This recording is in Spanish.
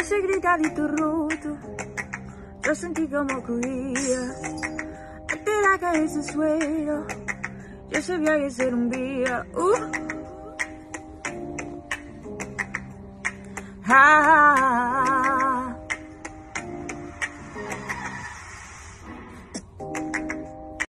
ese gritadito roto, yo sentí como corría. Ante la cabeza suelo, yo sabía que ser un día. Uh. Ah,